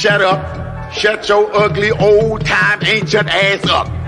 Shut up. Shut your ugly old time ancient ass up.